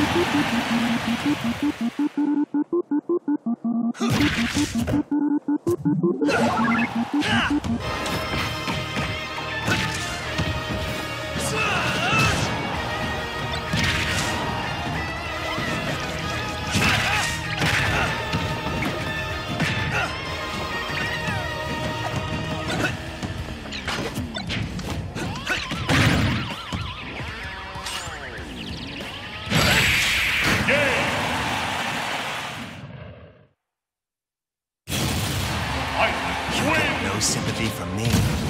Ha! win! No sympathy from me.